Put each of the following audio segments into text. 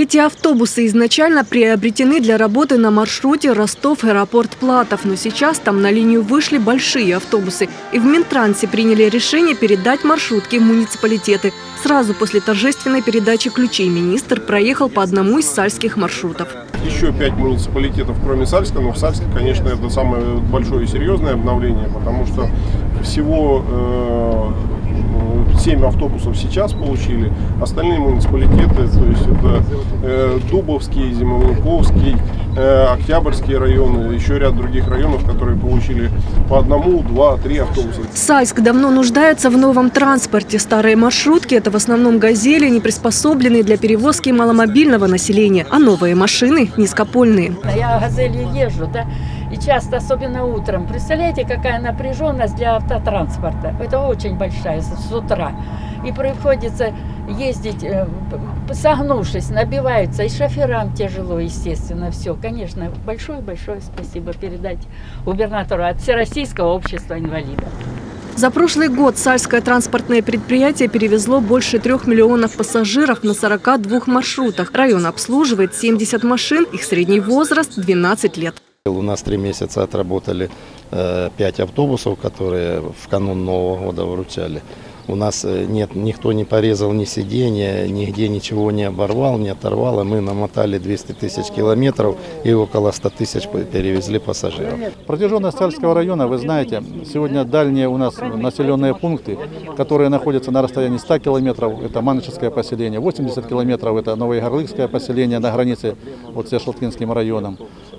Эти автобусы изначально приобретены для работы на маршруте Ростов-Аэропорт-Платов, но сейчас там на линию вышли большие автобусы. И в Минтрансе приняли решение передать маршрутки в муниципалитеты. Сразу после торжественной передачи ключей министр проехал по одному из сальских маршрутов. Еще пять муниципалитетов, кроме Сальска, но в Сальске, конечно, это самое большое и серьезное обновление, потому что всего э, 7 автобусов сейчас получили, остальные муниципалитеты, то есть это э, Дубовский, Зимовниковский, э, Октябрьские районы, еще ряд других районов, которые получили по одному, два, три автобуса. Сальск давно нуждается в новом транспорте. Старые маршрутки – это в основном газели, не приспособленные для перевозки маломобильного населения, а новые машины – низкопольные. Я газелью езжу, да, и часто, особенно утром. Представляете, какая напряженность для автотранспорта? Это очень большая с утра. И приходится ездить, э, согнувшись, набиваются. И шоферам тяжело, естественно, все. Конечно, большое-большое спасибо передать губернатору от Всероссийского общества инвалидов. За прошлый год Сальское транспортное предприятие перевезло больше трех миллионов пассажиров на 42 маршрутах. Район обслуживает 70 машин, их средний возраст – 12 лет. У нас три месяца отработали э, пять автобусов, которые в канун Нового года вручали. У нас э, нет, никто не порезал ни сиденья, нигде ничего не оборвал, не оторвало. Мы намотали 200 тысяч километров и около 100 тысяч перевезли пассажиров. Протяженность Сальского района, вы знаете, сегодня дальние у нас населенные пункты, которые находятся на расстоянии 100 километров, это Маноческое поселение, 80 километров, это Новоегорлыкское поселение на границе вот с Шелткинским районом.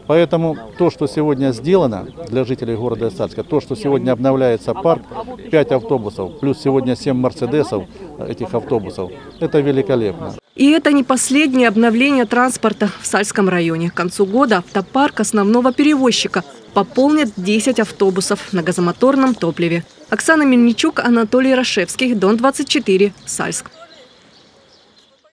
Поэтому то, что сегодня сделано для жителей города Сальска, то, что сегодня обновляется парк, 5 автобусов, плюс сегодня 7 мерседесов этих автобусов, это великолепно. И это не последнее обновление транспорта в Сальском районе. К концу года автопарк основного перевозчика пополнит 10 автобусов на газомоторном топливе. Оксана Мельничук, Анатолий Рашевский, Дон 24, Сальск.